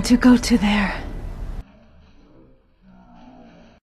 want to go to there.